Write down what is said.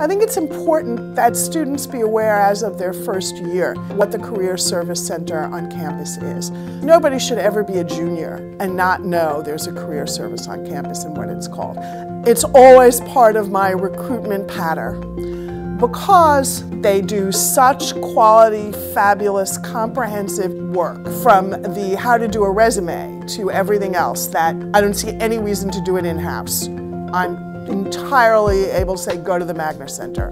I think it's important that students be aware as of their first year what the Career Service Center on campus is. Nobody should ever be a junior and not know there's a career service on campus and what it's called. It's always part of my recruitment pattern because they do such quality, fabulous, comprehensive work from the how to do a resume to everything else that I don't see any reason to do it in-house. I'm entirely able to say go to the Magner Center.